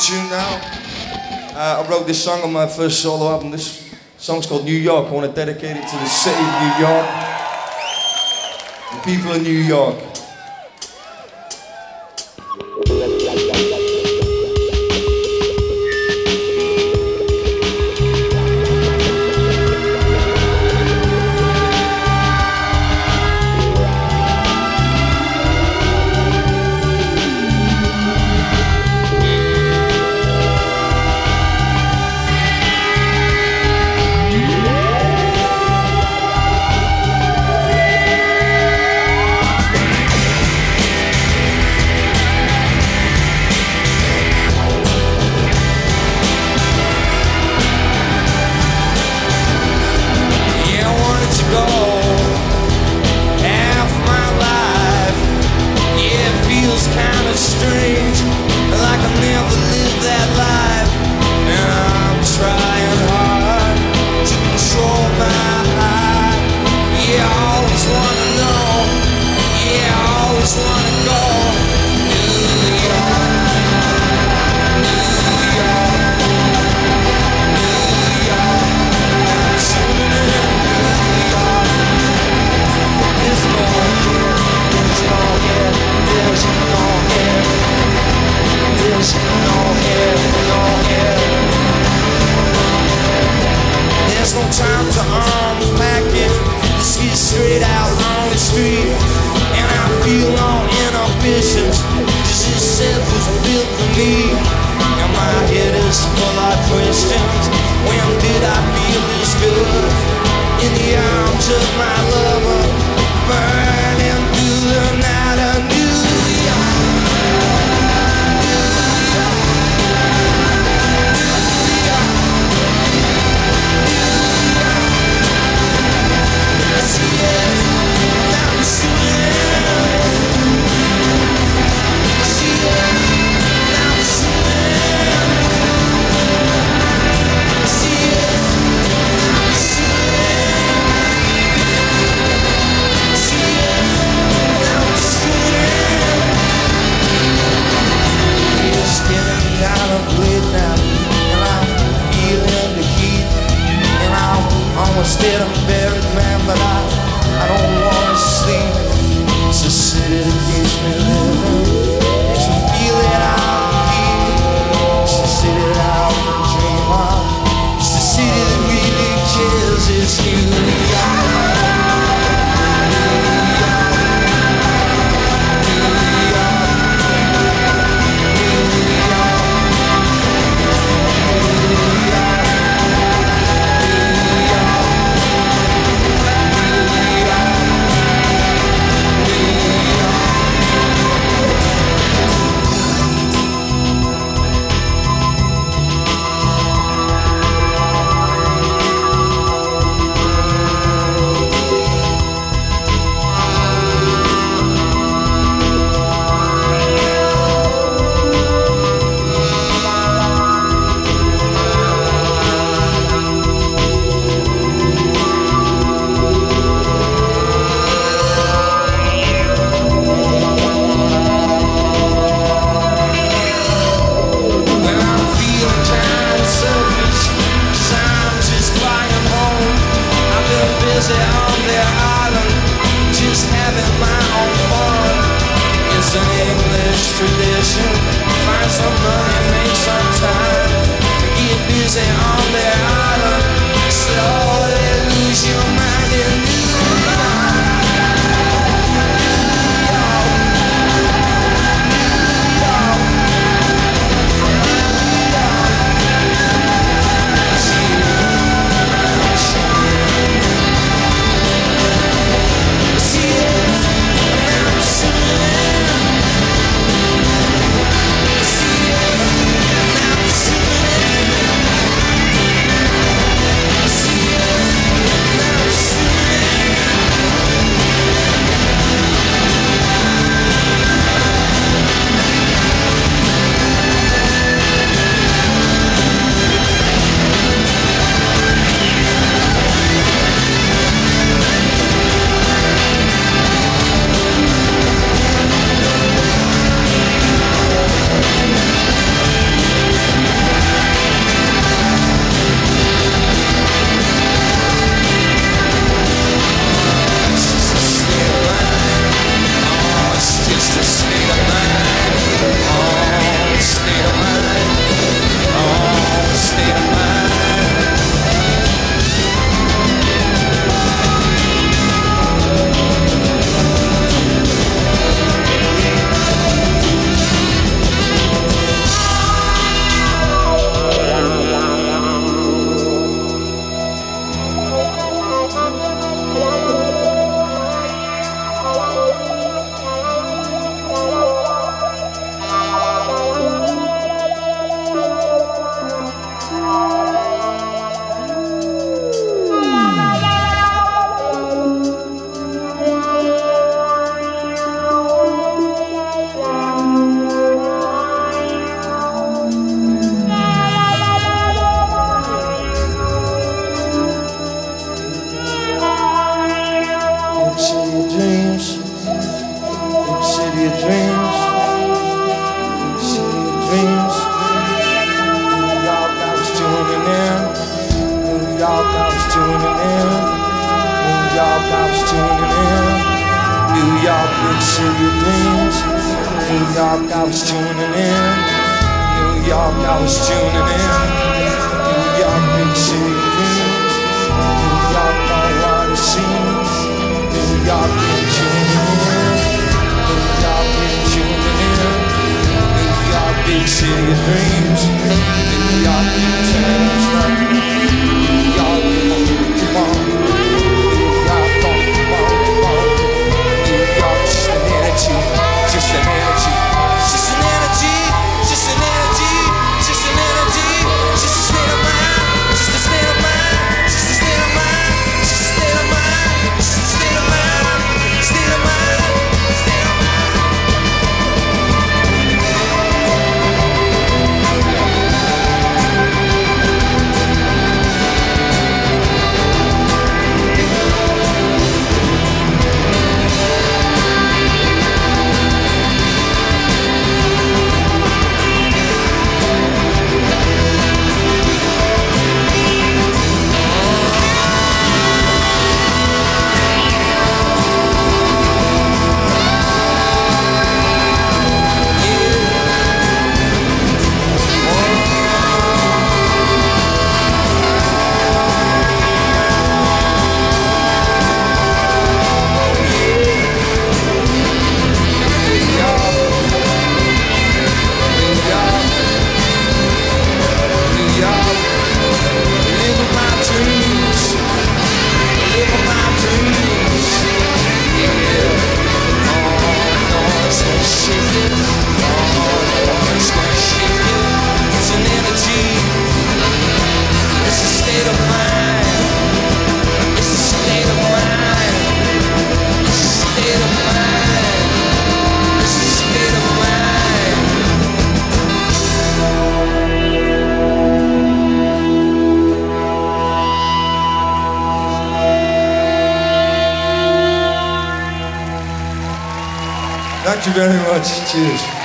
tune now. Uh, I wrote this song on my first solo album. This song's called New York. I want to dedicate it to the city of New York, the people of New York. ver sit on their island, just having my own fun. It's an English tradition. Find some money, make some time to get busy on their island. So York, I was tuning in. New York, I was tuning in. New York, big city dreams. New York, I was tuning in. New York, I was tuning in. you very much. Cheers.